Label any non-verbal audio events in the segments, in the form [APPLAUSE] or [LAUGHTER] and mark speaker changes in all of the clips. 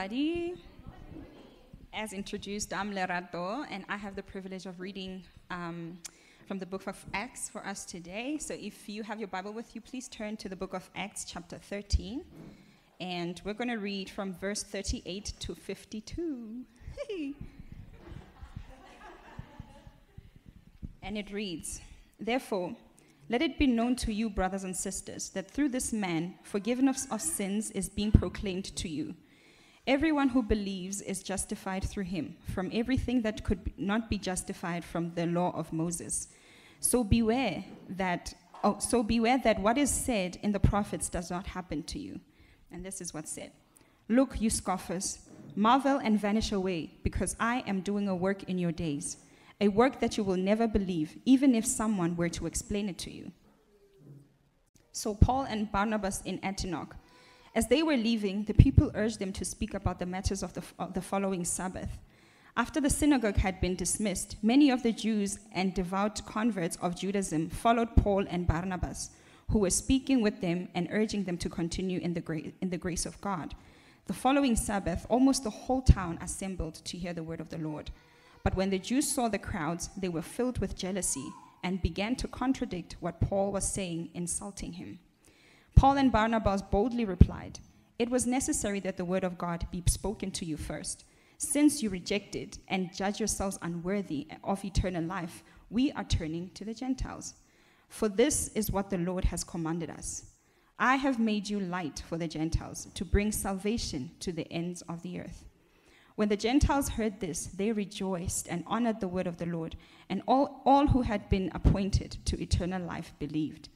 Speaker 1: everybody. As introduced, I'm Lerato, and I have the privilege of reading um, from the book of Acts for us today. So if you have your Bible with you, please turn to the book of Acts, chapter 13. And we're going to read from verse 38 to 52. [LAUGHS] and it reads Therefore, let it be known to you, brothers and sisters, that through this man, forgiveness of sins is being proclaimed to you. Everyone who believes is justified through him from everything that could not be justified from the law of Moses. So beware that oh, so beware that what is said in the prophets does not happen to you. And this is what's said. Look, you scoffers, marvel and vanish away, because I am doing a work in your days, a work that you will never believe, even if someone were to explain it to you. So Paul and Barnabas in Antioch as they were leaving, the people urged them to speak about the matters of the, of the following Sabbath. After the synagogue had been dismissed, many of the Jews and devout converts of Judaism followed Paul and Barnabas, who were speaking with them and urging them to continue in the, gra- in the grace of God. The following Sabbath, almost the whole town assembled to hear the word of the Lord. But when the Jews saw the crowds, they were filled with jealousy and began to contradict what Paul was saying, insulting him. Paul and Barnabas boldly replied, It was necessary that the word of God be spoken to you first. Since you rejected and judge yourselves unworthy of eternal life, we are turning to the Gentiles. For this is what the Lord has commanded us I have made you light for the Gentiles to bring salvation to the ends of the earth. When the Gentiles heard this, they rejoiced and honored the word of the Lord, and all, all who had been appointed to eternal life believed.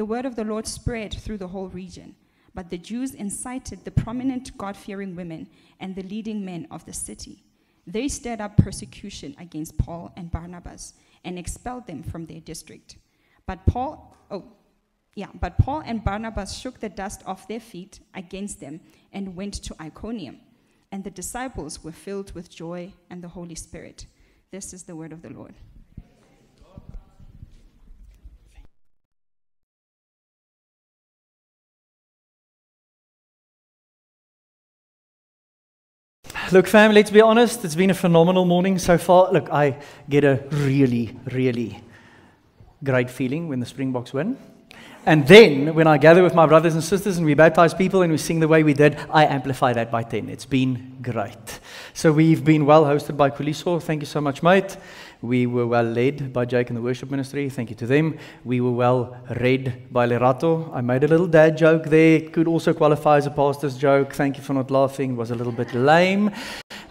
Speaker 1: The word of the Lord spread through the whole region, but the Jews incited the prominent God fearing women and the leading men of the city. They stirred up persecution against Paul and Barnabas and expelled them from their district. But Paul, oh, yeah, but Paul and Barnabas shook the dust off their feet against them and went to Iconium. And the disciples were filled with joy and the Holy Spirit. This is the word of the Lord.
Speaker 2: Look, fam, let's be honest, it's been a phenomenal morning so far. Look, I get a really, really great feeling when the Springboks win. And then when I gather with my brothers and sisters and we baptize people and we sing the way we did, I amplify that by 10. It's been great. So we've been well hosted by Kuliso. Thank you so much, mate. We were well led by Jake and the worship ministry. Thank you to them. We were well read by Lerato. I made a little dad joke there. It could also qualify as a pastor's joke. Thank you for not laughing. It was a little bit lame.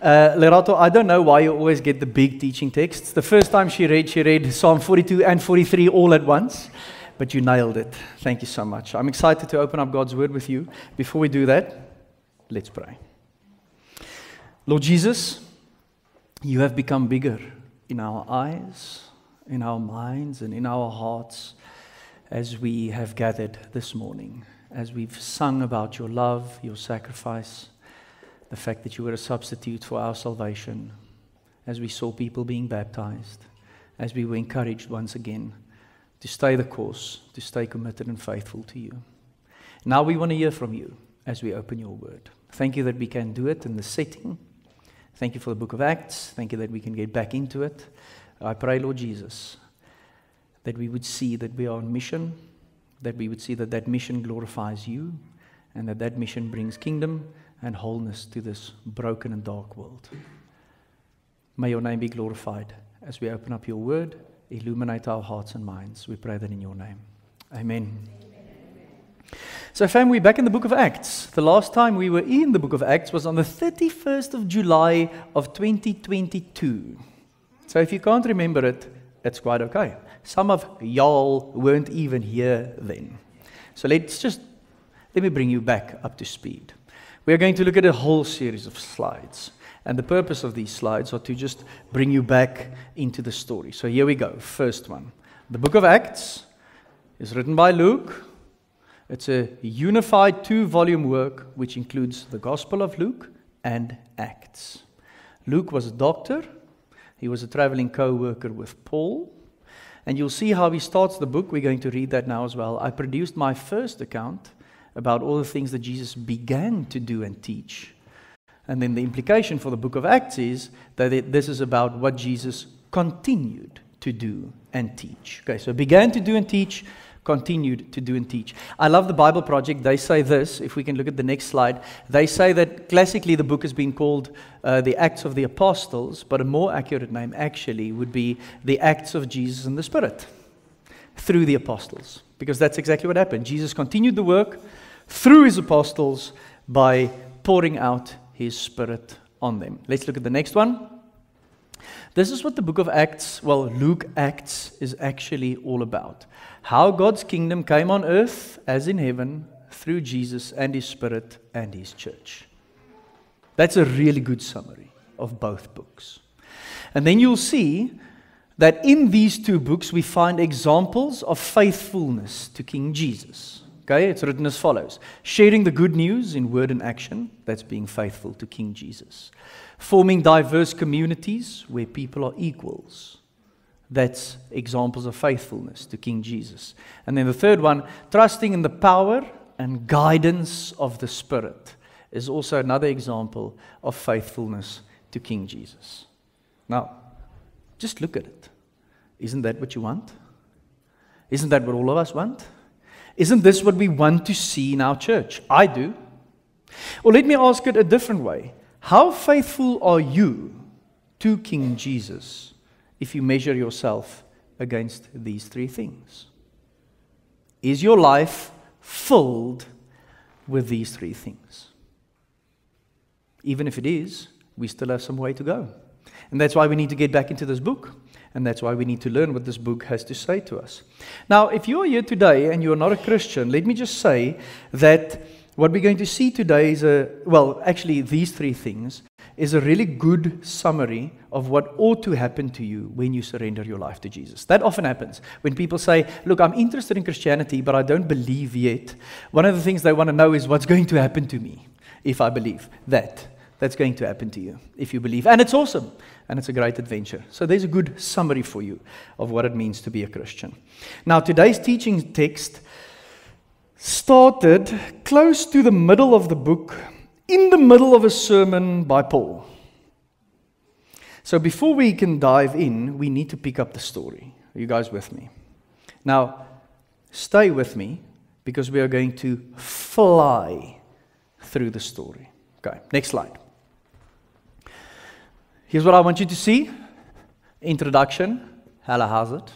Speaker 2: Uh, Lerato, I don't know why you always get the big teaching texts. The first time she read, she read Psalm 42 and 43 all at once but you nailed it. Thank you so much. I'm excited to open up God's word with you. Before we do that, let's pray. Lord Jesus, you have become bigger in our eyes, in our minds, and in our hearts as we have gathered this morning, as we've sung about your love, your sacrifice, the fact that you were a substitute for our salvation, as we saw people being baptized, as we were encouraged once again to stay the course, to stay committed and faithful to you. Now we want to hear from you as we open your word. Thank you that we can do it in the setting. Thank you for the book of Acts. Thank you that we can get back into it. I pray, Lord Jesus, that we would see that we are on mission, that we would see that that mission glorifies you, and that that mission brings kingdom and wholeness to this broken and dark world. May your name be glorified as we open up your word illuminate our hearts and minds. We pray that in your name. Amen. So, fam, we're back in the book of Acts. The last time we were in the book of Acts was on the 31st of July of 2022. So, if you can't remember it, it's quite okay. Some of y'all weren't even here then. So, let's just let me bring you back up to speed. We are going to look at a whole series of slides. And the purpose of these slides are to just bring you back into the story. So here we go. First one. The book of Acts is written by Luke. It's a unified two volume work which includes the Gospel of Luke and Acts. Luke was a doctor, he was a traveling co worker with Paul. And you'll see how he starts the book. We're going to read that now as well. I produced my first account about all the things that Jesus began to do and teach And then the implication for the book of Acts is that it, this is about what Jesus continued to do and teach. Okay, so began to do and teach, continued to do and teach. I love the Bible Project. They say this, if we can look at the next slide. They say that classically the book has been called uh, the Acts of the Apostles, but a more accurate name actually would be the Acts of Jesus and the Spirit through the apostles, because that's exactly what happened. Jesus continued the work through his apostles by pouring out his Spirit on them. Let's look at the next one. This is what the book of Acts, well, Luke Acts, is actually all about. How God's kingdom came on earth as in heaven through Jesus and his Spirit and his church. That's a really good summary of both books. And then you'll see that in these two books we find examples of faithfulness to King Jesus. Okay, it's written as follows sharing the good news in word and action, that's being faithful to King Jesus forming diverse communities where people are equals. That's examples of faithfulness to King Jesus. And then the third one, trusting in the power and guidance of the Spirit, is also another example of faithfulness to King Jesus. Now, just look at it. Isn't that what you want? Isn't that what all of us want? Isn't this what we want to see in our church? I do. Or let me ask it a different way. How faithful are you to King Jesus if you measure yourself against these three things? Is your life filled with these three things? Even if it is, we still have some way to go. And that's why we need to get back into this book. And that's why we need to learn what this book has to say to us. Now, if you are here today and you are not a Christian, let me just say that what we're going to see today is a, well, actually, these three things is a really good summary of what ought to happen to you when you surrender your life to Jesus. That often happens when people say, Look, I'm interested in Christianity, but I don't believe yet. One of the things they want to know is what's going to happen to me if I believe that. That's going to happen to you if you believe. And it's awesome. And it's a great adventure. So there's a good summary for you of what it means to be a Christian. Now, today's teaching text started close to the middle of the book, in the middle of a sermon by Paul. So before we can dive in, we need to pick up the story. Are you guys with me? Now, stay with me because we are going to fly through the story. Okay, next slide. Here's what I want you to see introduction, Hella Hazard,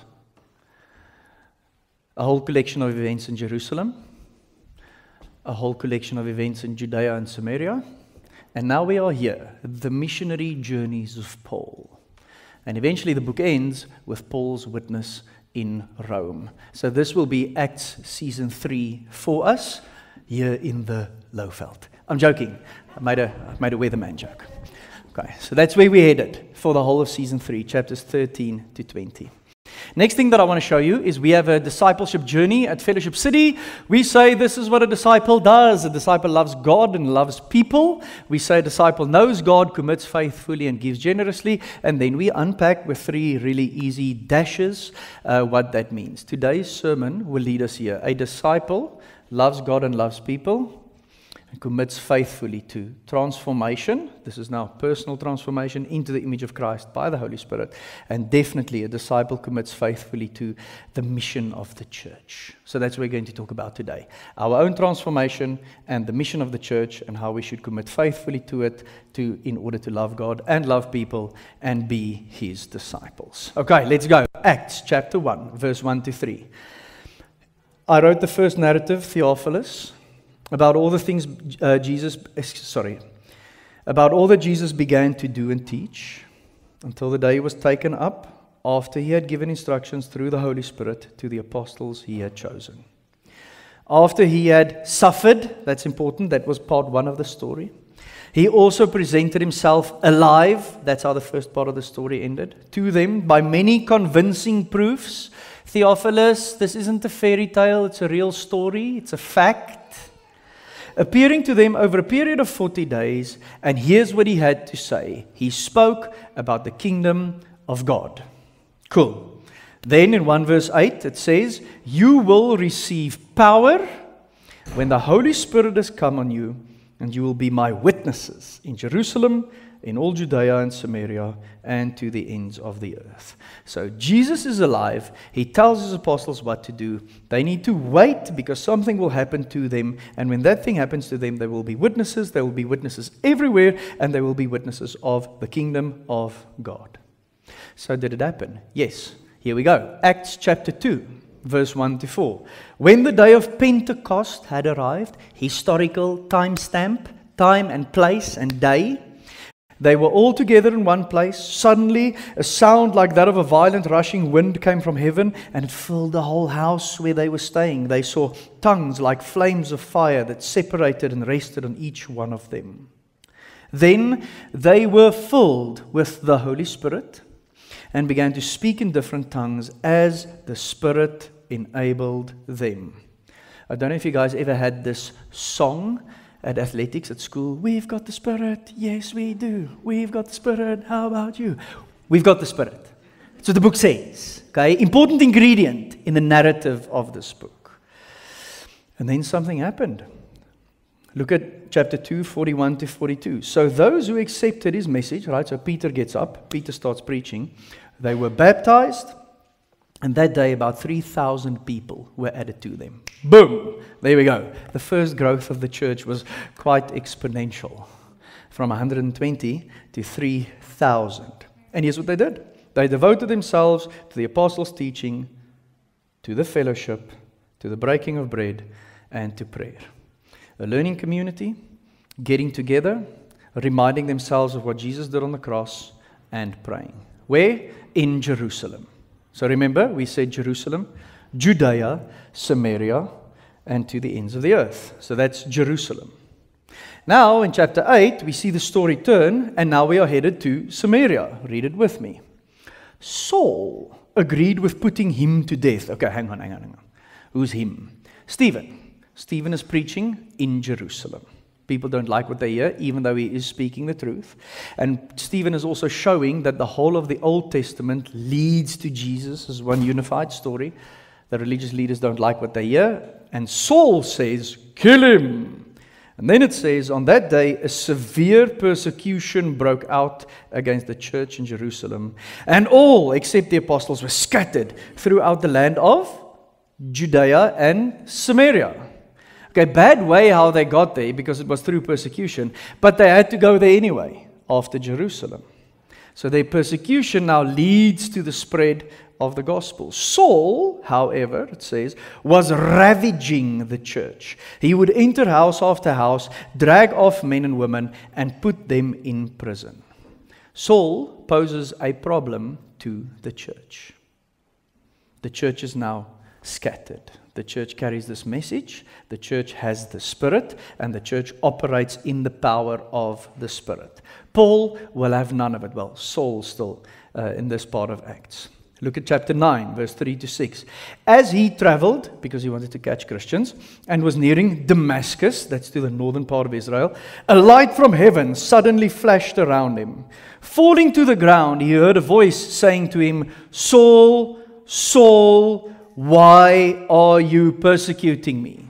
Speaker 2: a whole collection of events in Jerusalem a whole collection of events in Judea and Samaria. And now we are here, the missionary journeys of Paul. And eventually the book ends with Paul's witness in Rome. So this will be Acts season 3 for us here in the Lowveld. I'm joking. I made a, I made a weatherman joke. Okay, so that's where we're headed for the whole of season 3, chapters 13 to 20. Next thing that I want to show you is we have a discipleship journey at Fellowship City. We say this is what a disciple does. A disciple loves God and loves people. We say a disciple knows God, commits faithfully, and gives generously. And then we unpack with three really easy dashes uh, what that means. Today's sermon will lead us here. A disciple loves God and loves people and commits faithfully to transformation. This is now personal transformation into the image of Christ by the Holy Spirit. And definitely, a disciple commits faithfully to the mission of the church. So that's what we're going to talk about today our own transformation and the mission of the church, and how we should commit faithfully to it to, in order to love God and love people and be his disciples. Okay, let's go. Acts chapter 1, verse 1 to 3. I wrote the first narrative, Theophilus about all the things uh, Jesus, sorry, about all that Jesus began to do and teach until the day he was taken up after he had given instructions through the Holy Spirit to the apostles he had chosen. After he had suffered, that's important, that was part one of the story. He also presented himself alive, that's how the first part of the story ended, to them by many convincing proofs. Theophilus, this isn't a fairy tale, it's a real story, it's a fact appearing to them over a period of 40 days. And here's what he had to say he spoke about the kingdom of God. Cool. Then in 1 verse 8, it says, You will receive power when the Holy Spirit has come on you, and you will be my witnesses in Jerusalem, in all Judea and Samaria, and to the ends of the earth. So Jesus is alive. He tells his apostles what to do. They need to wait because something will happen to them. And when that thing happens to them, there will be witnesses. There will be witnesses everywhere, and there will be witnesses of the kingdom of God. So, did it happen? Yes. Here we go. Acts chapter 2 verse 1 to 4. When the day of Pentecost had arrived, historical timestamp, time and place and day, they were all together in one place. Suddenly, a sound like that of a violent rushing wind came from heaven, and it filled the whole house where they were staying. They saw tongues like flames of fire that separated and rested on each one of them. Then they were filled with the Holy Spirit and began to speak in different tongues as the Spirit enabled them. I don't know if you guys ever had this song at athletics at school. We've got the Spirit. Yes, we do. We've got the Spirit. How about you? We've got the Spirit. So the book says. Okay, important ingredient in the narrative of this book. And then something happened. Look at chapter 2, 41 to 42. So those who accepted his message, right? So Peter gets up, Peter starts preaching. They were baptized and that day, about 3,000 people were added to them. Boom! There we go. The first growth of the church was quite exponential from 120 to 3,000. And here's what they did they devoted themselves to the apostles' teaching, to the fellowship, to the breaking of bread, and to prayer. A learning community, getting together, reminding themselves of what Jesus did on the cross, and praying. Where? In Jerusalem. So remember, we said Jerusalem, Judea, Samaria, and to the ends of the earth. So that's Jerusalem. Now, in chapter 8, we see the story turn, and now we are headed to Samaria. Read it with me. Saul agreed with putting him to death. Okay, hang on, hang on, hang on. Who's him? Stephen. Stephen is preaching in Jerusalem. People don't like what they hear, even though he is speaking the truth. And Stephen is also showing that the whole of the Old Testament leads to Jesus as one unified story. The religious leaders don't like what they hear. And Saul says, Kill him. And then it says, On that day, a severe persecution broke out against the church in Jerusalem. And all, except the apostles, were scattered throughout the land of Judea and Samaria. Okay, bad way how they got there because it was through persecution, but they had to go there anyway after Jerusalem. So their persecution now leads to the spread of the gospel. Saul, however, it says, was ravaging the church. He would enter house after house, drag off men and women, and put them in prison. Saul poses a problem to the church. The church is now scattered. The church carries this message, the church has the Spirit, and the church operates in the power of the Spirit. Paul will have none of it. Well, Saul still uh, in this part of Acts. Look at chapter 9, verse 3 to 6. As he traveled, because he wanted to catch Christians, and was nearing Damascus, that's to the northern part of Israel, a light from heaven suddenly flashed around him. Falling to the ground, he heard a voice saying to him, Saul, Saul, why are you persecuting me?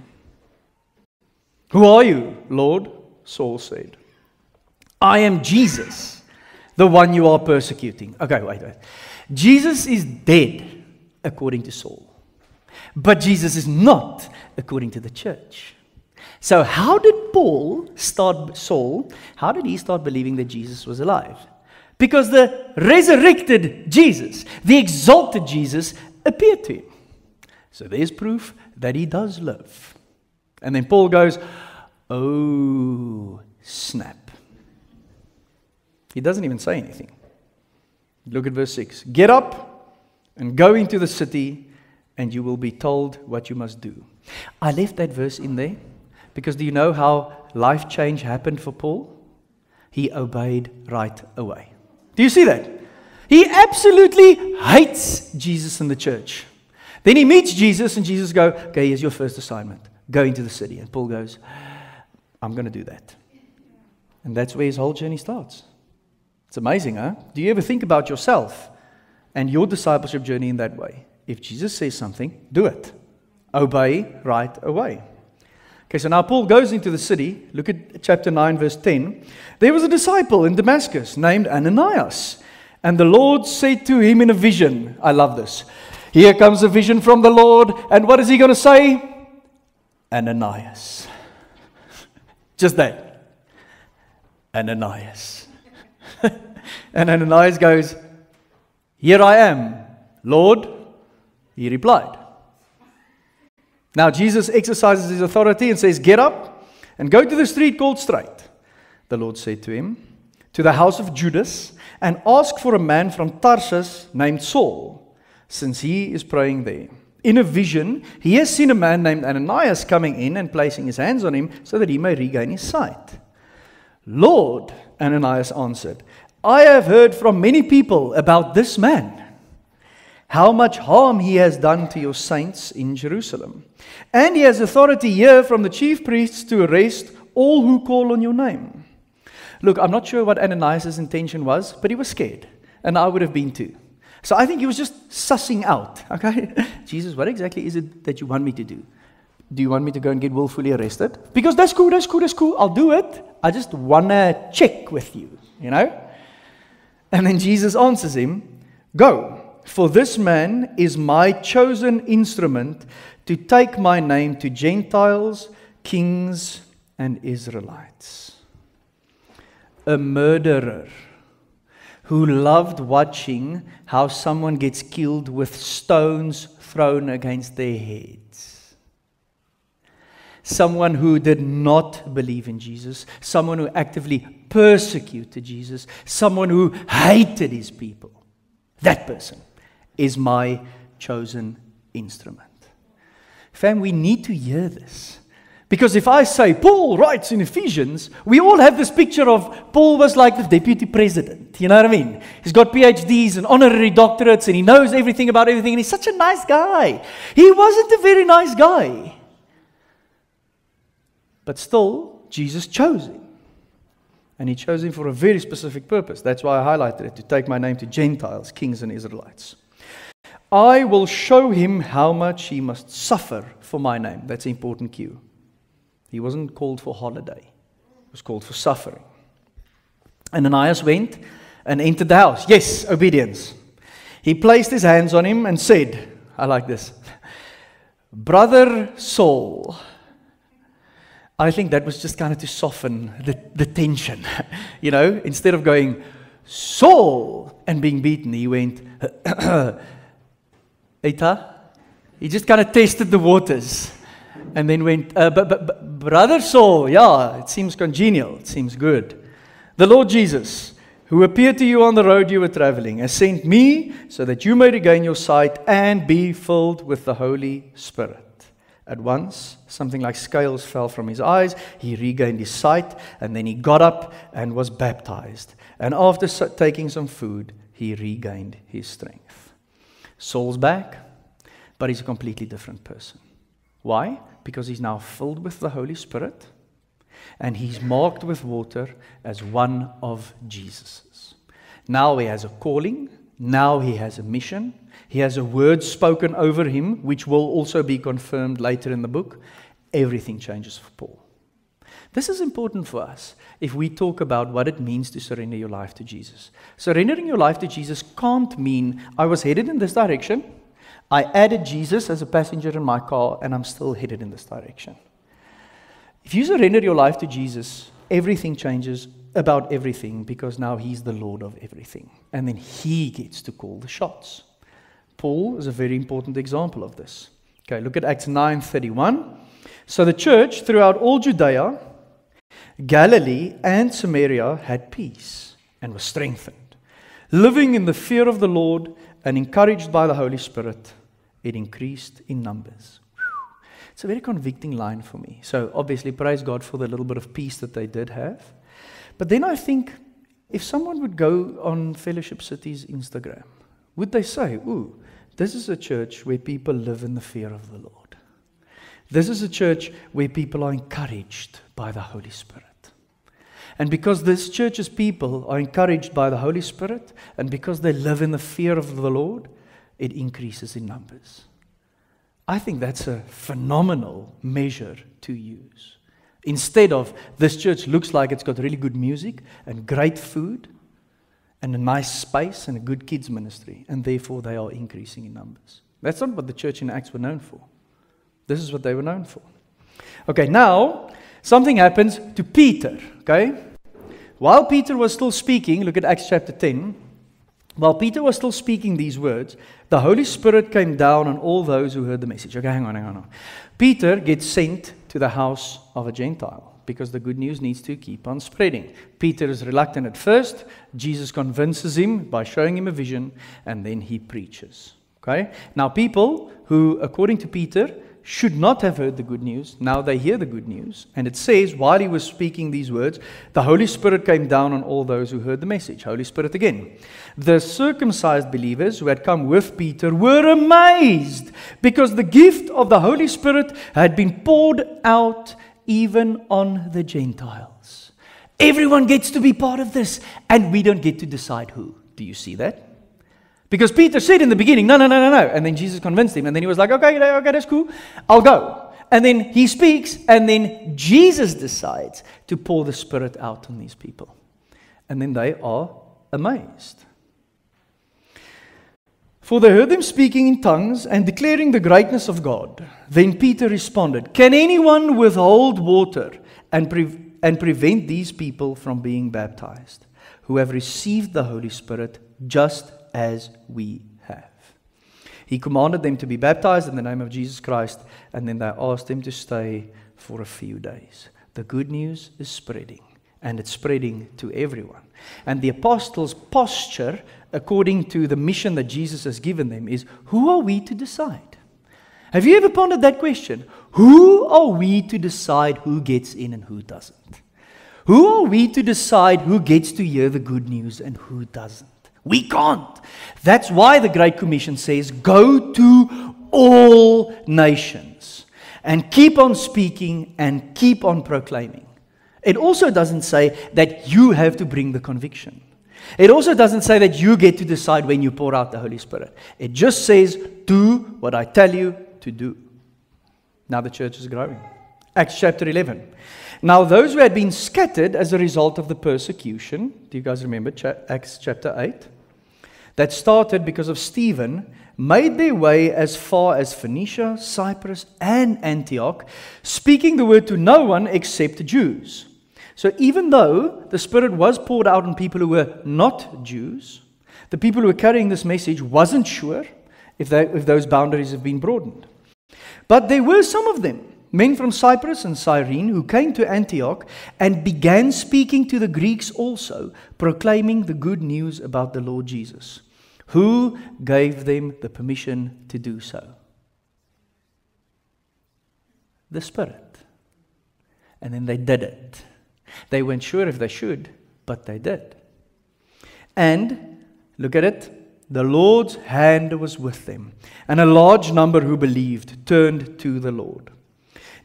Speaker 2: Who are you, Lord? Saul said. I am Jesus, the one you are persecuting. Okay, wait, wait. Jesus is dead, according to Saul. But Jesus is not, according to the church. So, how did Paul start, Saul, how did he start believing that Jesus was alive? Because the resurrected Jesus, the exalted Jesus, appeared to him. So there's proof that he does live. And then Paul goes, Oh, snap. He doesn't even say anything. Look at verse 6. Get up and go into the city, and you will be told what you must do. I left that verse in there because do you know how life change happened for Paul? He obeyed right away. Do you see that? He absolutely hates Jesus and the church. Then he meets Jesus, and Jesus goes, Okay, here's your first assignment go into the city. And Paul goes, I'm going to do that. And that's where his whole journey starts. It's amazing, huh? Do you ever think about yourself and your discipleship journey in that way? If Jesus says something, do it. Obey right away. Okay, so now Paul goes into the city. Look at chapter 9, verse 10. There was a disciple in Damascus named Ananias. And the Lord said to him in a vision, I love this. Here comes a vision from the Lord. And what is he going to say? Ananias. Just that. Ananias. [LAUGHS] and Ananias goes, Here I am, Lord. He replied. Now Jesus exercises his authority and says, Get up and go to the street called Straight. The Lord said to him, To the house of Judas, and ask for a man from Tarsus named Saul, since he is praying there. In a vision, he has seen a man named Ananias coming in and placing his hands on him so that he may regain his sight. Lord, Ananias answered, I have heard from many people about this man how much harm he has done to your saints in Jerusalem. And he has authority here from the chief priests to arrest all who call on your name. Look, I'm not sure what Ananias' intention was, but he was scared, and I would have been too. So I think he was just sussing out, [LAUGHS] okay? Jesus, what exactly is it that you want me to do? Do you want me to go and get willfully arrested? Because that's cool, that's cool, that's cool. I'll do it. I just want to check with you, you know? And then Jesus answers him, Go. For this man is my chosen instrument to take my name to Gentiles, kings, and Israelites. A murderer who loved watching how someone gets killed with stones thrown against their heads. Someone who did not believe in Jesus, someone who actively persecuted Jesus, someone who hated his people. That person is my chosen instrument. Fam, we need to hear this. Because if I say Paul writes in Ephesians, we all have this picture of Paul was like the deputy president. You know what I mean? He's got PhDs and honorary doctorates and he knows everything about everything and he's such a nice guy. He wasn't a very nice guy. But still, Jesus chose him. And he chose him for a very specific purpose. That's why I highlighted it to take my name to Gentiles, kings, and Israelites. I will show him how much he must suffer for my name. That's an important cue. He wasn't called for holiday, he was called for suffering. And Ananias went and entered the house. Yes, obedience. He placed his hands on him and said, I like this, Brother Saul. I think that was just kind of to soften the, the tension. [LAUGHS] you know, instead of going, Saul, and being beaten, he went, [CLEARS THROAT] Eta. He just kind of tested the waters and then went, uh, but, but, but, Brother Saul, yeah, it seems congenial, it seems good. The Lord Jesus, who appeared to you on the road you were traveling, has sent me so that you may regain your sight and be filled with the Holy Spirit. At once, something like scales fell from his eyes. He regained his sight, and then he got up and was baptized. And after taking some food, he regained his strength. Saul's back, but he's a completely different person. Why? Because he's now filled with the Holy Spirit and he's marked with water as one of Jesus's. Now he has a calling, now he has a mission, he has a word spoken over him, which will also be confirmed later in the book. Everything changes for Paul. This is important for us if we talk about what it means to surrender your life to Jesus. Surrendering your life to Jesus can't mean I was headed in this direction, I added Jesus as a passenger in my car, and I'm still headed in this direction. If you surrender your life to Jesus, everything changes about everything because now He's the Lord of everything. And then He gets to call the shots. Paul is a very important example of this. Okay, look at Acts 9:31. So the church throughout all Judea Galilee and Samaria had peace and was strengthened. Living in the fear of the Lord and encouraged by the Holy Spirit, it increased in numbers. It's a very convicting line for me. So, obviously, praise God for the little bit of peace that they did have. But then I think if someone would go on Fellowship City's Instagram, would they say, Ooh, this is a church where people live in the fear of the Lord? This is a church where people are encouraged by the Holy Spirit. And because this church's people are encouraged by the Holy Spirit, and because they live in the fear of the Lord, it increases in numbers. I think that's a phenomenal measure to use. Instead of this church looks like it's got really good music and great food and a nice space and a good kids ministry, and therefore they are increasing in numbers. That's not what the church in Acts were known for. This is what they were known for. Okay, now something happens to Peter, okay? While Peter was still speaking, look at Acts chapter 10. While Peter was still speaking these words, the Holy Spirit came down on all those who heard the message. Okay, hang on, hang on. Hang on. Peter gets sent to the house of a Gentile because the good news needs to keep on spreading. Peter is reluctant at first. Jesus convinces him by showing him a vision, and then he preaches. Okay? Now, people who, according to Peter, should not have heard the good news. Now they hear the good news. And it says, while he was speaking these words, the Holy Spirit came down on all those who heard the message. Holy Spirit again. The circumcised believers who had come with Peter were amazed because the gift of the Holy Spirit had been poured out even on the Gentiles. Everyone gets to be part of this, and we don't get to decide who. Do you see that? Because Peter said in the beginning, no, no, no, no, no. And then Jesus convinced him. And then he was like, okay, okay, that's cool. I'll go. And then he speaks. And then Jesus decides to pour the Spirit out on these people. And then they are amazed. For they heard them speaking in tongues and declaring the greatness of God. Then Peter responded, Can anyone withhold water and, pre- and prevent these people from being baptized, who have received the Holy Spirit just as we have. He commanded them to be baptized in the name of Jesus Christ, and then they asked him to stay for a few days. The good news is spreading, and it's spreading to everyone. And the apostles' posture, according to the mission that Jesus has given them, is who are we to decide? Have you ever pondered that question? Who are we to decide who gets in and who doesn't? Who are we to decide who gets to hear the good news and who doesn't? We can't. That's why the Great Commission says, Go to all nations and keep on speaking and keep on proclaiming. It also doesn't say that you have to bring the conviction. It also doesn't say that you get to decide when you pour out the Holy Spirit. It just says, Do what I tell you to do. Now the church is growing. Acts chapter 11. Now, those who had been scattered as a result of the persecution, do you guys remember Acts chapter 8? That started because of Stephen made their way as far as Phoenicia, Cyprus, and Antioch, speaking the word to no one except Jews. So even though the Spirit was poured out on people who were not Jews, the people who were carrying this message wasn't sure if, they, if those boundaries have been broadened. But there were some of them, men from Cyprus and Cyrene, who came to Antioch and began speaking to the Greeks also, proclaiming the good news about the Lord Jesus. Who gave them the permission to do so? The Spirit. And then they did it. They weren't sure if they should, but they did. And look at it. The Lord's hand was with them, and a large number who believed turned to the Lord.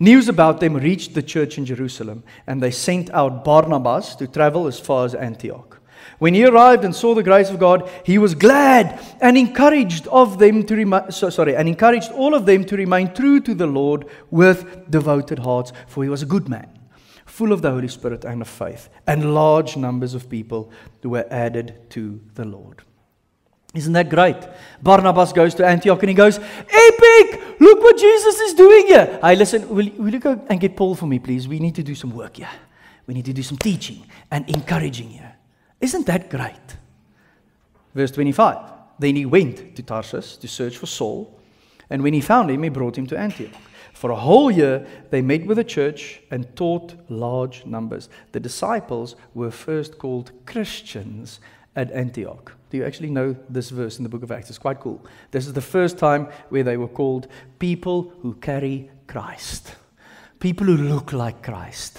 Speaker 2: News about them reached the church in Jerusalem, and they sent out Barnabas to travel as far as Antioch. When he arrived and saw the grace of God, he was glad and encouraged of them to remain, so, sorry, and encouraged all of them to remain true to the Lord with devoted hearts, for he was a good man, full of the Holy Spirit and of faith, and large numbers of people were added to the Lord. Isn't that great? Barnabas goes to Antioch and he goes, Epic! Look what Jesus is doing here. Hey, listen, will, will you go and get Paul for me, please? We need to do some work here. We need to do some teaching and encouraging here. Isn't that great? Verse 25 Then he went to Tarsus to search for Saul, and when he found him, he brought him to Antioch. For a whole year, they met with the church and taught large numbers. The disciples were first called Christians at Antioch. Do you actually know this verse in the book of Acts? It's quite cool. This is the first time where they were called people who carry Christ, people who look like Christ,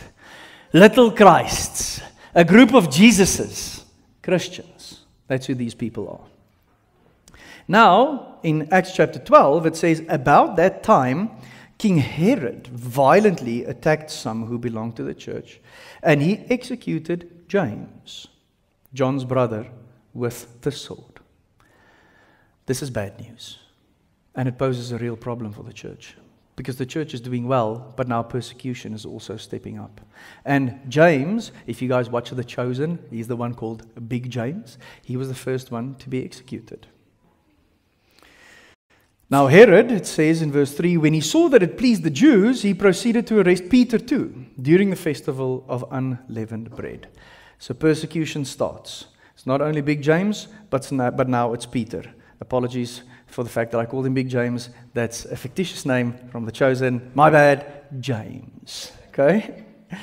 Speaker 2: little Christs a group of Jesuses, Christians. That's who these people are. Now, in Acts chapter 12, it says, About that time, King Herod violently attacked some who belonged to the church, and he executed James, John's brother, with the sword. This is bad news. And it poses a real problem for the church because the church is doing well, but now persecution is also stepping up. And James, if you guys watch The Chosen, he's the one called Big James. He was the first one to be executed. Now, Herod, it says in verse 3, when he saw that it pleased the Jews, he proceeded to arrest Peter too during the festival of unleavened bread. So persecution starts. It's not only Big James, but now it's Peter. Apologies for the fact that I called him Big James. That's a fictitious name from the chosen. My bad, James. Okay? [LAUGHS]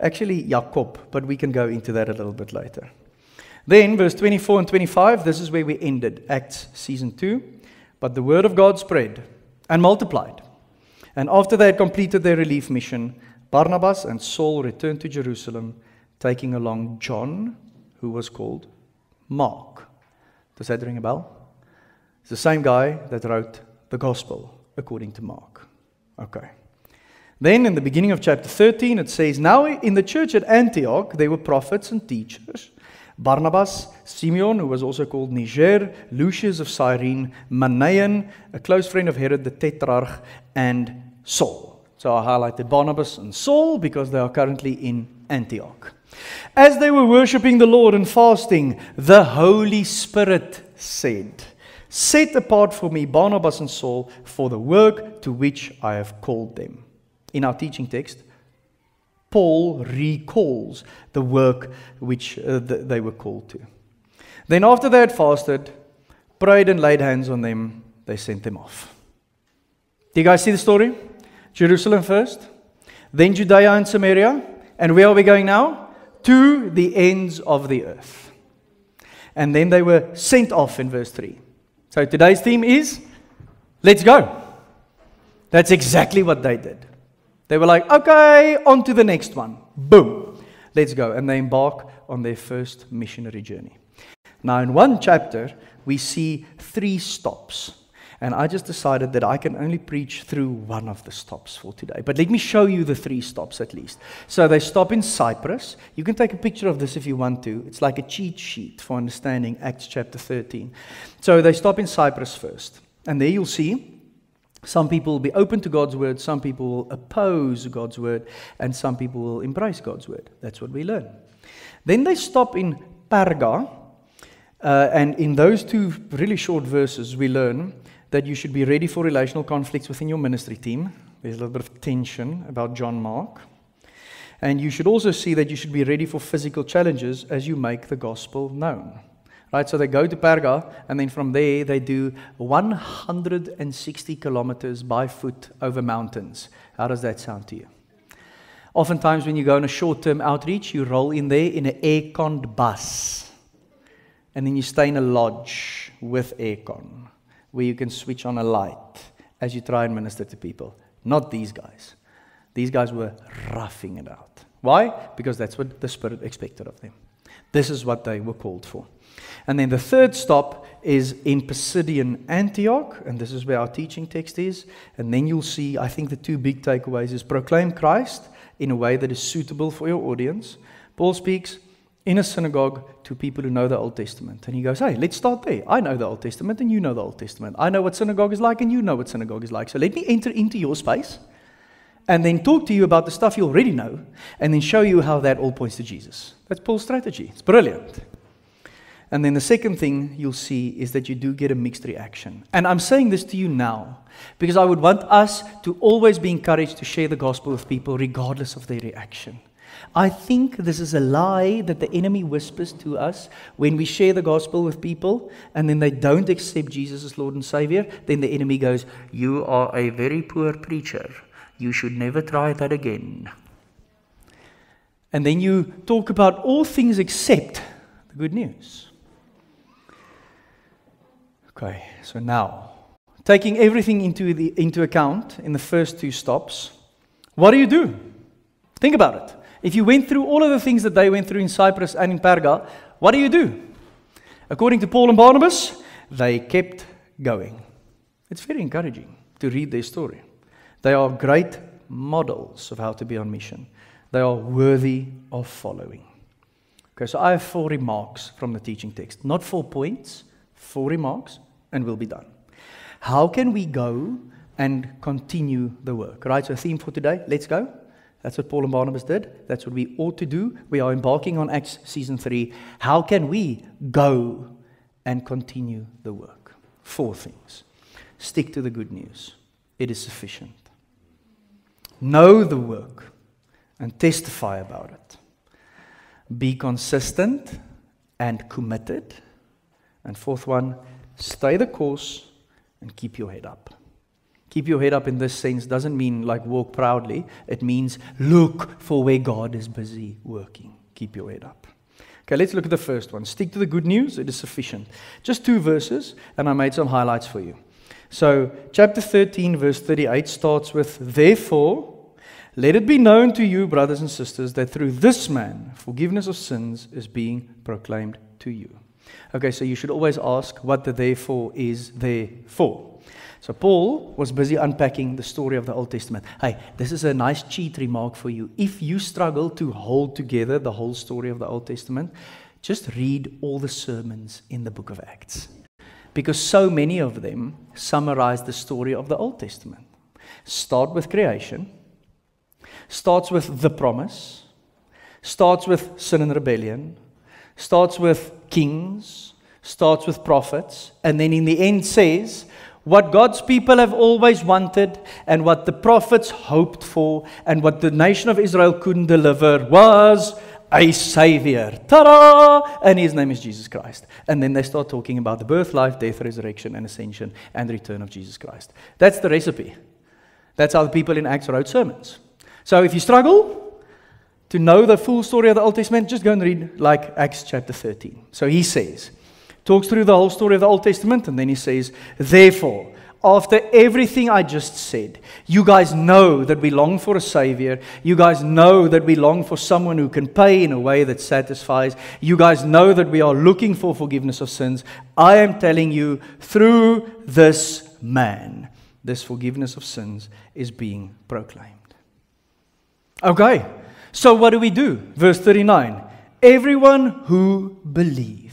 Speaker 2: Actually, Jacob, but we can go into that a little bit later. Then, verse 24 and 25, this is where we ended Acts season 2. But the word of God spread and multiplied. And after they had completed their relief mission, Barnabas and Saul returned to Jerusalem, taking along John, who was called Mark. Does that ring a bell? It's the same guy that wrote the gospel according to Mark. Okay. Then in the beginning of chapter 13, it says, Now in the church at Antioch, there were prophets and teachers Barnabas, Simeon, who was also called Niger, Lucius of Cyrene, Manaen, a close friend of Herod the Tetrarch, and Saul. So I highlighted Barnabas and Saul because they are currently in Antioch. As they were worshipping the Lord and fasting, the Holy Spirit said, Set apart for me Barnabas and Saul for the work to which I have called them. In our teaching text, Paul recalls the work which uh, th- they were called to. Then, after they had fasted, prayed, and laid hands on them, they sent them off. Do you guys see the story? Jerusalem first, then Judea and Samaria, and where are we going now? To the ends of the earth. And then they were sent off in verse 3. So today's theme is let's go. That's exactly what they did. They were like, okay, on to the next one. Boom, let's go. And they embark on their first missionary journey. Now, in one chapter, we see three stops. And I just decided that I can only preach through one of the stops for today. But let me show you the three stops at least. So they stop in Cyprus. You can take a picture of this if you want to. It's like a cheat sheet for understanding Acts chapter 13. So they stop in Cyprus first. And there you'll see some people will be open to God's word, some people will oppose God's word, and some people will embrace God's word. That's what we learn. Then they stop in Perga. Uh, and in those two really short verses, we learn that you should be ready for relational conflicts within your ministry team. There's a little bit of tension about John Mark. And you should also see that you should be ready for physical challenges as you make the gospel known. Right, so they go to Perga, and then from there they do 160 kilometers by foot over mountains. How does that sound to you? Oftentimes, when you go on a short term outreach, you roll in there in an air-conned bus, and then you stay in a lodge with aircon where you can switch on a light as you try and minister to people. Not these guys. These guys were roughing it out. Why? Because that's what the Spirit expected of them. This is what they were called for. And then the third stop is in Pisidian Antioch, and this is where our teaching text is. And then you'll see, I think the two big takeaways is proclaim Christ in a way that is suitable for your audience. Paul speaks in a synagogue to people who know the Old Testament. And he goes, Hey, let's start there. I know the Old Testament and you know the Old Testament. I know what synagogue is like and you know what synagogue is like. So let me enter into your space and then talk to you about the stuff you already know and then show you how that all points to Jesus. That's Paul's strategy. It's brilliant. And then the second thing you'll see is that you do get a mixed reaction. And I'm saying this to you now because I would want us to always be encouraged to share the gospel with people regardless of their reaction. I think this is a lie that the enemy whispers to us when we share the gospel with people and then they don't accept Jesus as Lord and Savior. Then the enemy goes, You are a very poor preacher. You should never try that again. And then you talk about all things except the good news. Okay, so now, taking everything into, the, into account in the first two stops, what do you do? Think about it. If you went through all of the things that they went through in Cyprus and in Perga, what do you do? According to Paul and Barnabas, they kept going. It's very encouraging to read their story. They are great models of how to be on mission. They are worthy of following. Okay, so I have four remarks from the teaching text. Not four points, four remarks, and we'll be done. How can we go and continue the work? Right? So, theme for today let's go. That's what Paul and Barnabas did. That's what we ought to do. We are embarking on Acts season 3. How can we go and continue the work? Four things. Stick to the good news, it is sufficient. Know the work and testify about it. Be consistent and committed. And fourth one, stay the course and keep your head up. Keep your head up in this sense doesn't mean like walk proudly. It means look for where God is busy working. Keep your head up. Okay, let's look at the first one. Stick to the good news, it is sufficient. Just two verses, and I made some highlights for you. So, chapter 13, verse 38 starts with Therefore, let it be known to you, brothers and sisters, that through this man, forgiveness of sins is being proclaimed to you. Okay, so you should always ask what the therefore is there for. So Paul was busy unpacking the story of the Old Testament. Hey, this is a nice cheat remark for you. If you struggle to hold together the whole story of the Old Testament, just read all the sermons in the book of Acts. Because so many of them summarize the story of the Old Testament. Start with creation, starts with the promise, starts with sin and rebellion, starts with kings, starts with prophets, and then in the end says, what God's people have always wanted and what the prophets hoped for and what the nation of Israel couldn't deliver was a savior. Ta-da! And his name is Jesus Christ. And then they start talking about the birth, life, death, resurrection, and ascension and return of Jesus Christ. That's the recipe. That's how the people in Acts wrote sermons. So if you struggle to know the full story of the Old Testament, just go and read like Acts chapter 13. So he says, talks through the whole story of the Old Testament, and then he says, Therefore, after everything I just said, you guys know that we long for a Savior. You guys know that we long for someone who can pay in a way that satisfies. You guys know that we are looking for forgiveness of sins. I am telling you, through this man, this forgiveness of sins is being proclaimed. Okay, so what do we do? Verse 39 Everyone who believes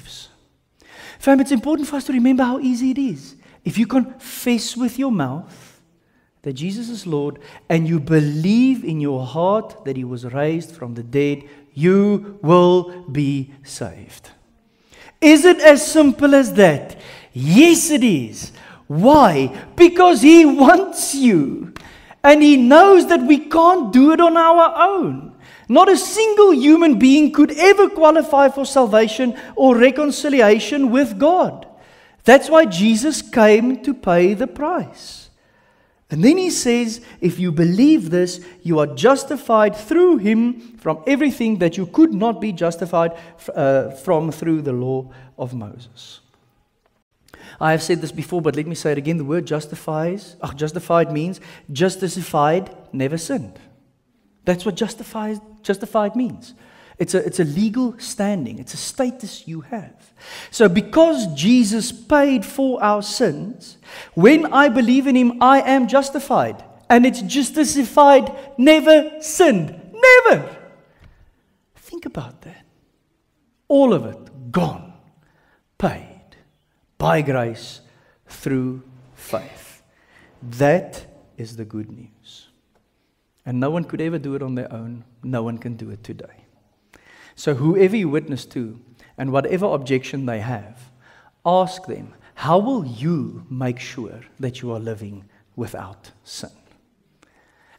Speaker 2: Fam, it's important for us to remember how easy it is. If you confess with your mouth that Jesus is Lord and you believe in your heart that he was raised from the dead, you will be saved. Is it as simple as that? Yes, it is. Why? Because he wants you. And he knows that we can't do it on our own. Not a single human being could ever qualify for salvation or reconciliation with God. That's why Jesus came to pay the price. And then he says, if you believe this, you are justified through him from everything that you could not be justified uh, from through the law of Moses. I have said this before, but let me say it again. The word justifies, uh, justified means justified, never sinned. That's what justified, justified means. It's a, it's a legal standing, it's a status you have. So, because Jesus paid for our sins, when I believe in Him, I am justified. And it's justified, never sinned. Never. Think about that. All of it gone, paid by grace through faith. That is the good news. And no one could ever do it on their own. No one can do it today. So, whoever you witness to and whatever objection they have, ask them, how will you make sure that you are living without sin?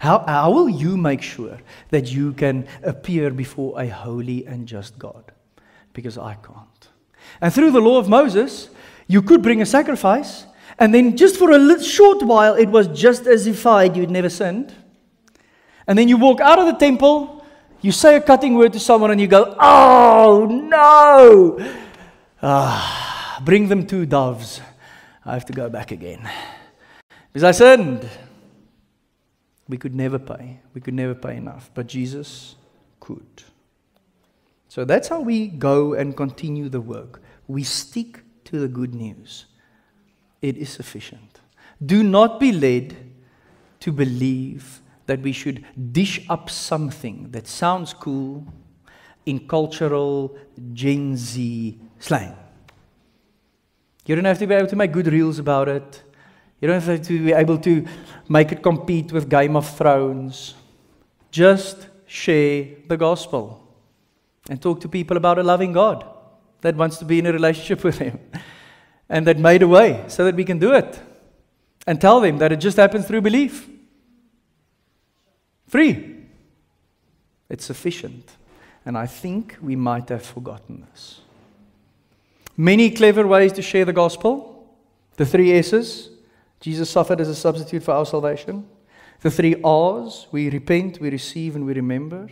Speaker 2: How, how will you make sure that you can appear before a holy and just God? Because I can't. And through the law of Moses, you could bring a sacrifice, and then just for a short while, it was just as if I'd, you'd never sinned. And then you walk out of the temple, you say a cutting word to someone, and you go, Oh no! Ah, bring them two doves. I have to go back again. Because I sinned. We could never pay. We could never pay enough. But Jesus could. So that's how we go and continue the work. We stick to the good news. It is sufficient. Do not be led to believe that we should dish up something that sounds cool in cultural Gen Z slang. You don't have to be able to make good reels about it. You don't have to be able to make it compete with Game of Thrones. Just share the gospel and talk to people about a loving God that wants to be in a relationship with Him and that made a way so that we can do it. And tell them that it just happens through belief. Free. It's sufficient. And I think we might have forgotten this. Many clever ways to share the gospel. The three S's. Jesus suffered as a substitute for our salvation. The three R's. We repent, we receive, and we remember.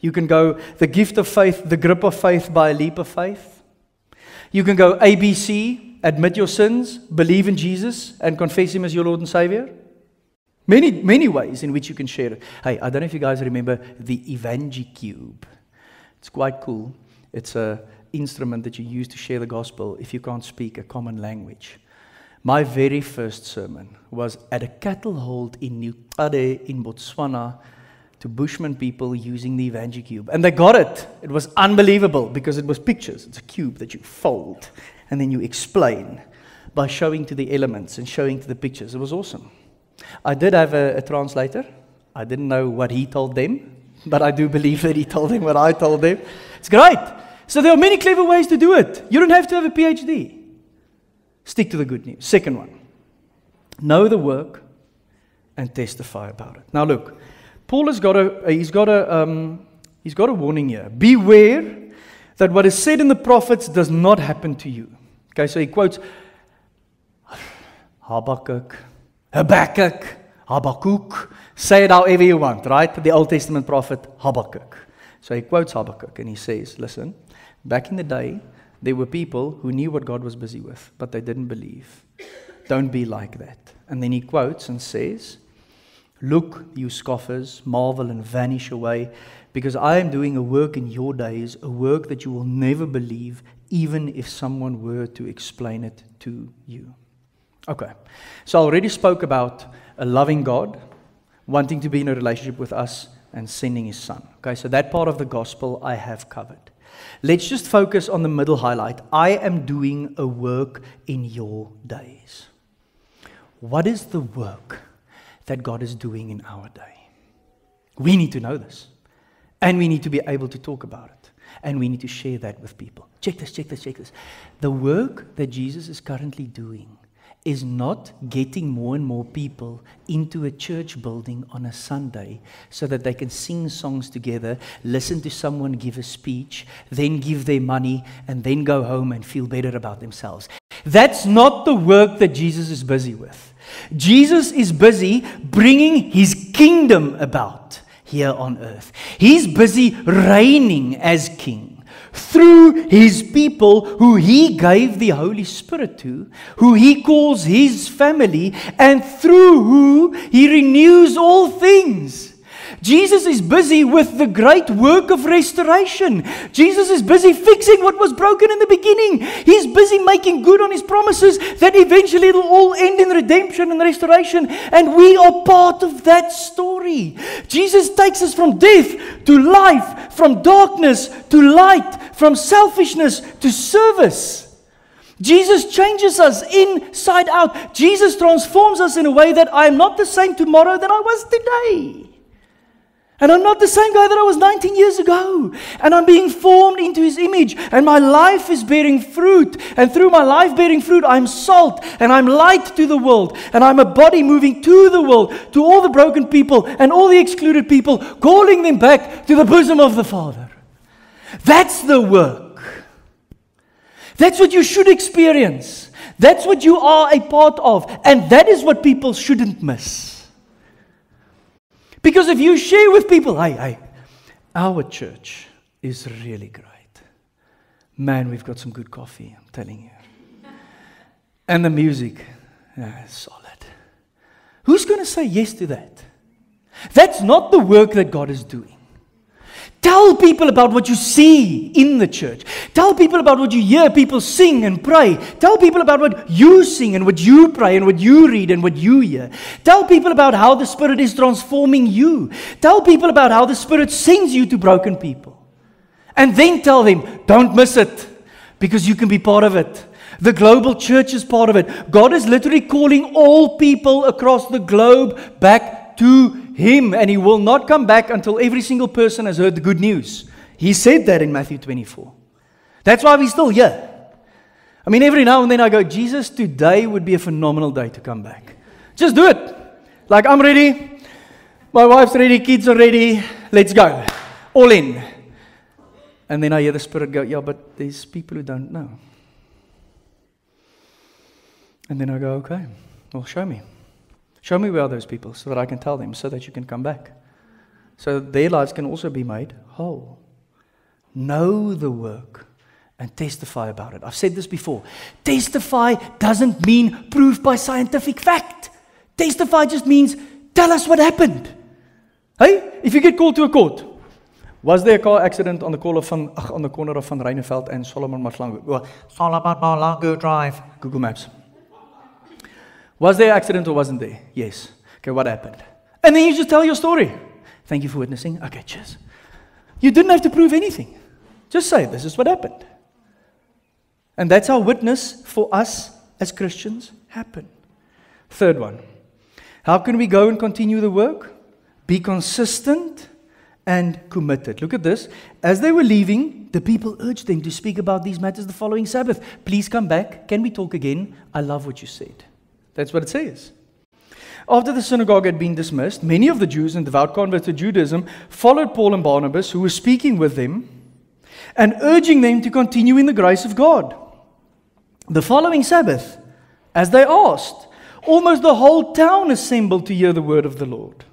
Speaker 2: You can go the gift of faith, the grip of faith by a leap of faith. You can go ABC, admit your sins, believe in Jesus, and confess Him as your Lord and Savior. Many, many ways in which you can share it. Hey, I don't know if you guys remember the EvangeCube. It's quite cool. It's an instrument that you use to share the gospel if you can't speak a common language. My very first sermon was at a cattle hold in New Xade in Botswana to Bushman people using the EvangeCube. And they got it. It was unbelievable because it was pictures. It's a cube that you fold and then you explain by showing to the elements and showing to the pictures. It was awesome. I did have a, a translator. I didn't know what he told them, but I do believe that he told them what I told them. It's great. So there are many clever ways to do it. You don't have to have a PhD. Stick to the good news. Second one know the work and testify about it. Now, look, Paul has got a, he's got a, um, he's got a warning here. Beware that what is said in the prophets does not happen to you. Okay, so he quotes [SIGHS] Habakkuk, Habakkuk, Habakkuk. Say it however you want, right? The Old Testament prophet Habakkuk. So he quotes Habakkuk and he says, Listen, back in the day, there were people who knew what God was busy with, but they didn't believe. Don't be like that. And then he quotes and says, Look, you scoffers, marvel and vanish away, because I am doing a work in your days, a work that you will never believe, even if someone were to explain it to you. Okay, so I already spoke about a loving God, wanting to be in a relationship with us, and sending his son. Okay, so that part of the gospel I have covered. Let's just focus on the middle highlight. I am doing a work in your days. What is the work? that God is doing in our day. We need to know this. And we need to be able to talk about it. And we need to share that with people. Check this, check this, check this. The work that Jesus is currently doing is not getting more and more people into a church building on a Sunday so that they can sing songs together, listen to someone give a speech, then give their money, and then go home and feel better about themselves. That's not the work that Jesus is busy with. Jesus is busy bringing his kingdom about here on earth. He's busy reigning as king through his people who he gave the Holy Spirit to, who he calls his family, and through who he renews all things. Jesus is busy with the great work of restoration. Jesus is busy fixing what was broken in the beginning. He's busy making good on his promises that eventually it'll all end in redemption and restoration. And we are part of that story. Jesus takes us from death to life, from darkness to light, from selfishness to service. Jesus changes us inside out. Jesus transforms us in a way that I am not the same tomorrow that I was today. And I'm not the same guy that I was 19 years ago. And I'm being formed into his image. And my life is bearing fruit. And through my life bearing fruit, I'm salt and I'm light to the world. And I'm a body moving to the world, to all the broken people and all the excluded people, calling them back to the bosom of the Father. That's the work. That's what you should experience. That's what you are a part of. And that is what people shouldn't miss. Because if you share with people, hey, our church is really great. Man, we've got some good coffee, I'm telling you. And the music, yeah, solid. Who's going to say yes to that? That's not the work that God is doing. Tell people about what you see in the church. Tell people about what you hear people sing and pray. Tell people about what you sing and what you pray and what you read and what you hear. Tell people about how the Spirit is transforming you. Tell people about how the Spirit sends you to broken people. And then tell them, don't miss it because you can be part of it. The global church is part of it. God is literally calling all people across the globe back to Him, and He will not come back until every single person has heard the good news. He said that in Matthew 24. That's why we're still here. I mean, every now and then I go, Jesus, today would be a phenomenal day to come back. Just do it. Like, I'm ready. My wife's ready. Kids are ready. Let's go. All in. And then I hear the Spirit go, Yeah, but there's people who don't know. And then I go, Okay, well, show me. Show me where are those people so that I can tell them, so that you can come back. So their lives can also be made whole. Know the work and testify about it. I've said this before. Testify doesn't mean proof by scientific fact. Testify just means tell us what happened. Hey, if you get called to a court, was there a car accident on the corner of Van, on the corner of Van Ryneveld and Solomon Mahlangu? Well, Solomon Mahlangu Drive. Google Maps. Was there accident or wasn't there? Yes. Okay, what happened? And then you just tell your story. Thank you for witnessing. Okay, cheers. You didn't have to prove anything. Just say, this is what happened. And that's how witness for us as Christians happen. Third one. How can we go and continue the work? Be consistent and committed. Look at this. As they were leaving, the people urged them to speak about these matters the following Sabbath. Please come back. Can we talk again? I love what you said. That's what it says. After the synagogue had been dismissed, many of the Jews and devout converts to Judaism followed Paul and Barnabas, who were speaking with them and urging them to continue in the grace of God. The following Sabbath, as they asked, almost the whole town assembled to hear the word of the Lord.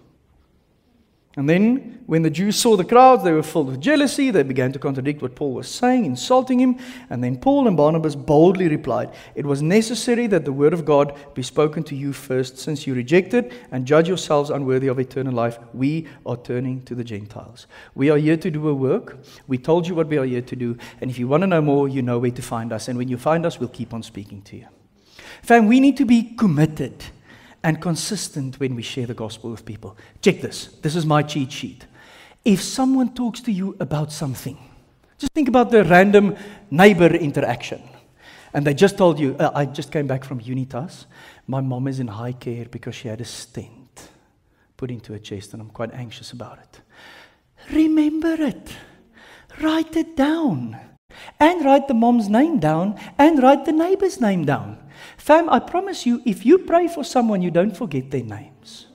Speaker 2: And then, when the Jews saw the crowds, they were filled with jealousy. They began to contradict what Paul was saying, insulting him. And then Paul and Barnabas boldly replied, It was necessary that the word of God be spoken to you first, since you rejected and judge yourselves unworthy of eternal life. We are turning to the Gentiles. We are here to do a work. We told you what we are here to do. And if you want to know more, you know where to find us. And when you find us, we'll keep on speaking to you. Fam, we need to be committed and consistent when we share the gospel with people. Check this. This is my cheat sheet. If someone talks to you about something, just think about the random neighbor interaction. And they just told you, uh, I just came back from Unitas. My mom is in high care because she had a stent put into her chest, and I'm quite anxious about it. Remember it. Write it down. And write the mom's name down and write the neighbor's name down. Fam, I promise you, if you pray for someone, you don't forget their names.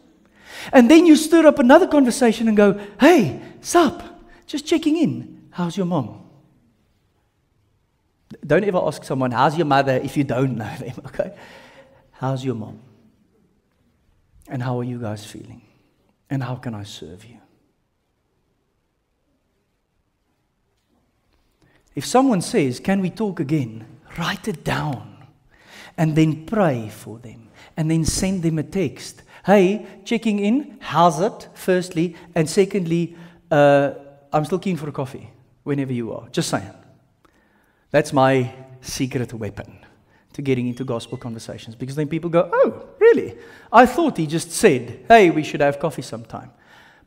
Speaker 2: And then you stir up another conversation and go, hey, sup, just checking in. How's your mom? Don't ever ask someone, how's your mother, if you don't know them, [LAUGHS] okay? How's your mom? And how are you guys feeling? And how can I serve you? If someone says, Can we talk again? Write it down and then pray for them and then send them a text. Hey, checking in, how's it? Firstly. And secondly, uh, I'm still keen for a coffee whenever you are. Just saying. That's my secret weapon to getting into gospel conversations because then people go, Oh, really? I thought he just said, Hey, we should have coffee sometime.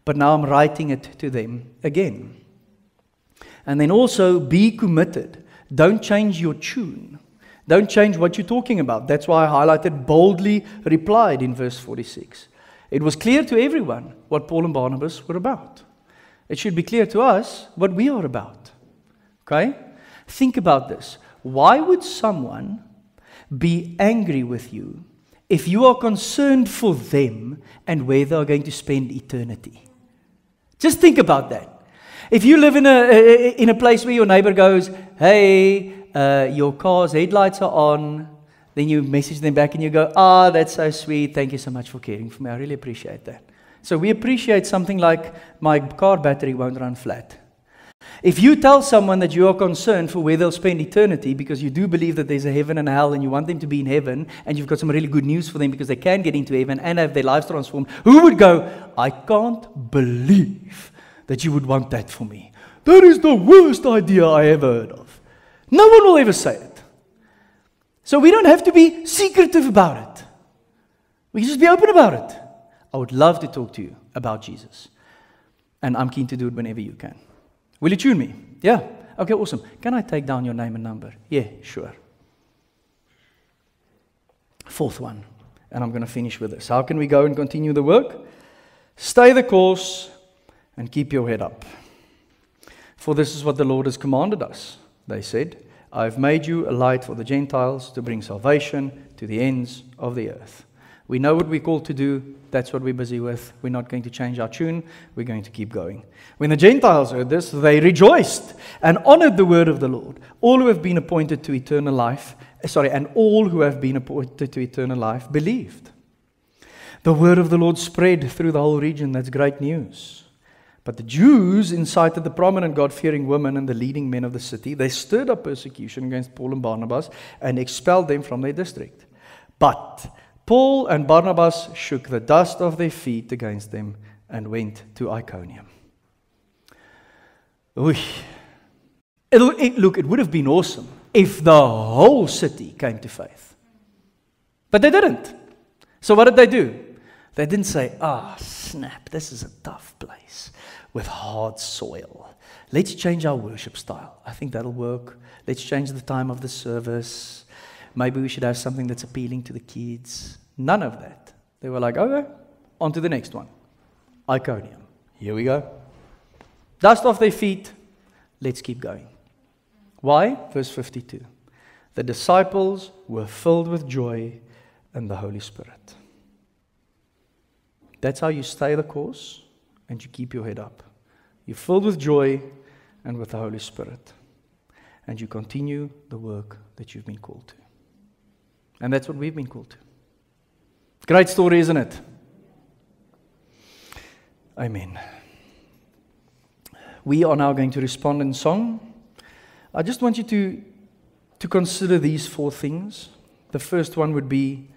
Speaker 2: But now I'm writing it to them again. And then also be committed. Don't change your tune. Don't change what you're talking about. That's why I highlighted boldly replied in verse 46. It was clear to everyone what Paul and Barnabas were about. It should be clear to us what we are about. Okay? Think about this. Why would someone be angry with you if you are concerned for them and where they are going to spend eternity? Just think about that. If you live in a, in a place where your neighbor goes, hey, uh, your car's headlights are on, then you message them back and you go, ah, that's so sweet. Thank you so much for caring for me. I really appreciate that. So we appreciate something like my car battery won't run flat. If you tell someone that you are concerned for where they'll spend eternity because you do believe that there's a heaven and a hell and you want them to be in heaven and you've got some really good news for them because they can get into heaven and have their lives transformed, who would go, I can't believe that you would want that for me. That is the worst idea I ever heard of. No one will ever say it. So we don't have to be secretive about it. We can just be open about it. I would love to talk to you about Jesus. And I'm keen to do it whenever you can. Will you tune me? Yeah. Okay, awesome. Can I take down your name and number? Yeah, sure. Fourth one, and I'm going to finish with this. How can we go and continue the work? Stay the course and keep your head up. For this is what the Lord has commanded us. They said, I have made you a light for the Gentiles to bring salvation to the ends of the earth. We know what we're called to do. That's what we're busy with. We're not going to change our tune. We're going to keep going. When the Gentiles heard this, they rejoiced and honored the word of the Lord. All who have been appointed to eternal life, eh, sorry, and all who have been appointed to eternal life believed. The word of the Lord spread through the whole region. That's great news. But the Jews incited the prominent God fearing women and the leading men of the city. They stirred up persecution against Paul and Barnabas and expelled them from their district. But Paul and Barnabas shook the dust off their feet against them and went to Iconium. It, look, it would have been awesome if the whole city came to faith. But they didn't. So what did they do? They didn't say, ah, oh, snap, this is a tough place with hard soil. Let's change our worship style. I think that'll work. Let's change the time of the service. Maybe we should have something that's appealing to the kids. None of that. They were like, okay, on to the next one. Iconium. Here we go. Dust off their feet. Let's keep going. Why? Verse 52. The disciples were filled with joy and the Holy Spirit. That's how you stay the course and you keep your head up. You're filled with joy and with the Holy Spirit. And you continue the work that you've been called to. And that's what we've been called to. Great story, isn't it? Amen. We are now going to respond in song. I just want you to, to consider these four things. The first one would be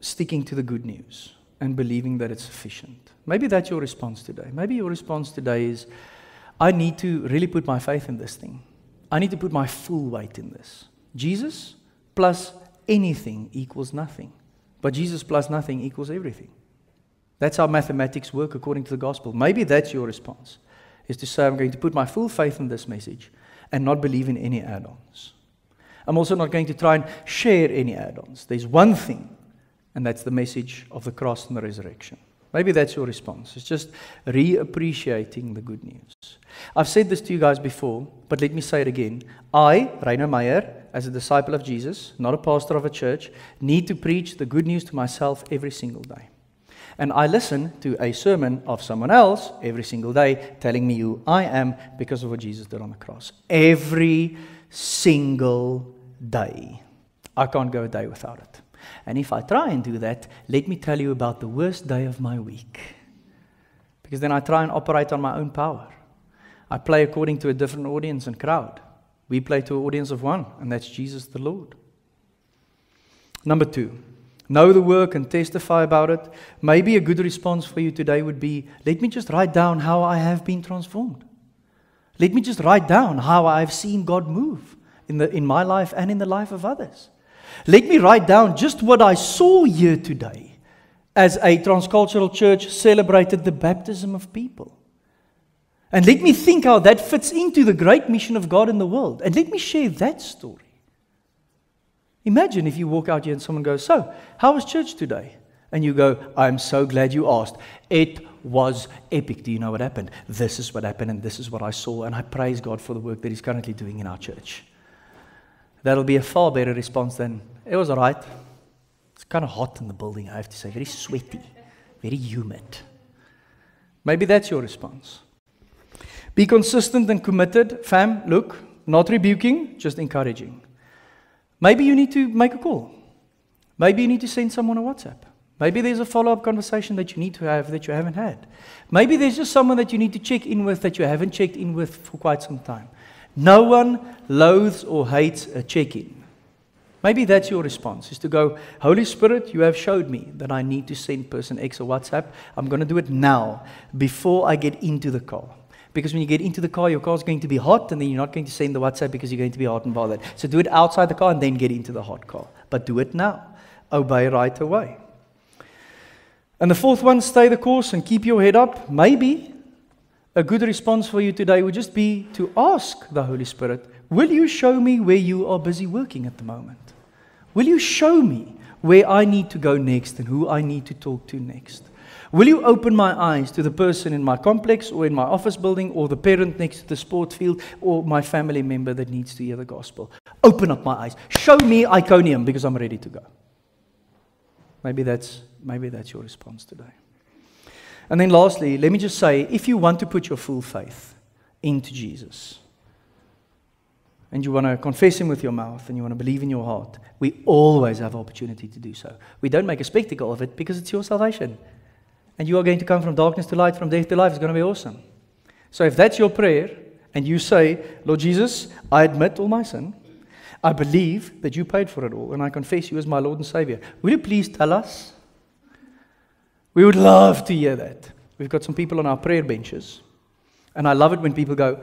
Speaker 2: sticking to the good news and believing that it's sufficient. Maybe that's your response today. Maybe your response today is I need to really put my faith in this thing. I need to put my full weight in this. Jesus, plus anything equals nothing. But Jesus plus nothing equals everything. That's how mathematics work according to the gospel. Maybe that's your response, is to say, I'm going to put my full faith in this message and not believe in any add ons. I'm also not going to try and share any add ons. There's one thing, and that's the message of the cross and the resurrection. Maybe that's your response. It's just reappreciating the good news. I've said this to you guys before, but let me say it again. I, Rainer Meyer, as a disciple of Jesus, not a pastor of a church, need to preach the good news to myself every single day. And I listen to a sermon of someone else every single day telling me who I am because of what Jesus did on the cross. Every single day. I can't go a day without it. And if I try and do that, let me tell you about the worst day of my week. Because then I try and operate on my own power. I play according to a different audience and crowd. We play to an audience of one, and that's Jesus the Lord. Number two, know the work and testify about it. Maybe a good response for you today would be let me just write down how I have been transformed. Let me just write down how I've seen God move in, the, in my life and in the life of others. Let me write down just what I saw here today as a transcultural church celebrated the baptism of people. And let me think how that fits into the great mission of God in the world. And let me share that story. Imagine if you walk out here and someone goes, So, how was church today? And you go, I'm so glad you asked. It was epic. Do you know what happened? This is what happened, and this is what I saw. And I praise God for the work that He's currently doing in our church. That'll be a far better response than, it was all right. It's kind of hot in the building, I have to say, very sweaty, very humid. Maybe that's your response. Be consistent and committed. Fam, look, not rebuking, just encouraging. Maybe you need to make a call. Maybe you need to send someone a WhatsApp. Maybe there's a follow up conversation that you need to have that you haven't had. Maybe there's just someone that you need to check in with that you haven't checked in with for quite some time. No one loathes or hates a check in. Maybe that's your response is to go, Holy Spirit, you have showed me that I need to send person X a WhatsApp. I'm going to do it now before I get into the car. Because when you get into the car, your car is going to be hot, and then you're not going to send the WhatsApp because you're going to be hot and bothered. So do it outside the car and then get into the hot car. But do it now. Obey right away. And the fourth one, stay the course and keep your head up. Maybe a good response for you today would just be to ask the Holy Spirit, Will you show me where you are busy working at the moment? Will you show me where I need to go next and who I need to talk to next? Will you open my eyes to the person in my complex or in my office building or the parent next to the sport field or my family member that needs to hear the gospel? Open up my eyes. Show me Iconium because I'm ready to go. Maybe that's, maybe that's your response today. And then lastly, let me just say if you want to put your full faith into Jesus, and you want to confess Him with your mouth and you want to believe in your heart, we always have opportunity to do so. We don't make a spectacle of it because it's your salvation. And you are going to come from darkness to light, from death to life. It's going to be awesome. So if that's your prayer, and you say, Lord Jesus, I admit all my sin. I believe that you paid for it all, and I confess you as my Lord and Savior. Will you please tell us? We would love to hear that. We've got some people on our prayer benches, and I love it when people go,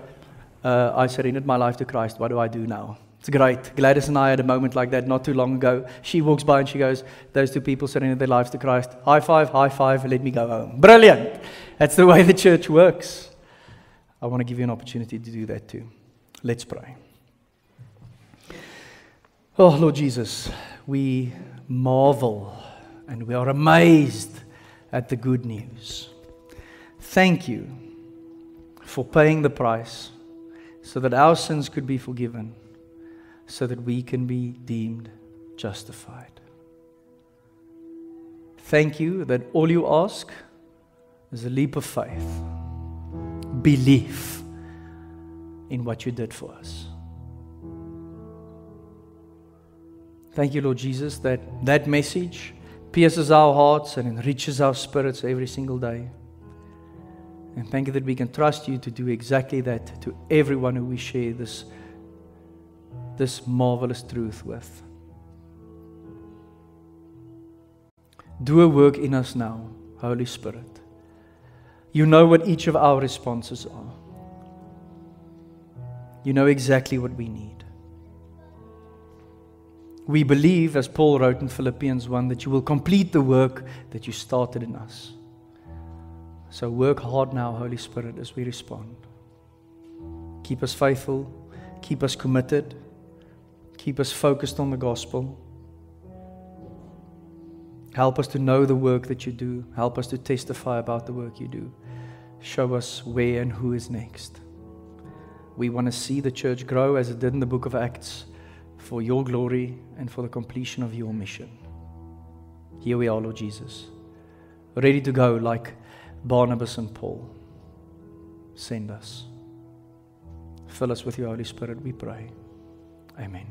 Speaker 2: uh, I surrendered my life to Christ. What do I do now? It's great. Gladys and I had a moment like that not too long ago. She walks by and she goes, Those two people surrendered their lives to Christ. High five, high five, let me go home. Brilliant. That's the way the church works. I want to give you an opportunity to do that too. Let's pray. Oh, Lord Jesus, we marvel and we are amazed at the good news. Thank you for paying the price so that our sins could be forgiven so that we can be deemed justified. Thank you that all you ask is a leap of faith, belief in what you did for us. Thank you, Lord Jesus, that that message pierces our hearts and enriches our spirits every single day. And thank you that we can trust you to do exactly that to everyone who we share this this marvelous truth with. Do a work in us now, Holy Spirit. You know what each of our responses are. You know exactly what we need. We believe, as Paul wrote in Philippians 1, that you will complete the work that you started in us. So work hard now, Holy Spirit, as we respond. Keep us faithful, keep us committed. Keep us focused on the gospel. Help us to know the work that you do. Help us to testify about the work you do. Show us where and who is next. We want to see the church grow as it did in the book of Acts for your glory and for the completion of your mission. Here we are, Lord Jesus, ready to go like Barnabas and Paul. Send us. Fill us with your Holy Spirit, we pray. Amen.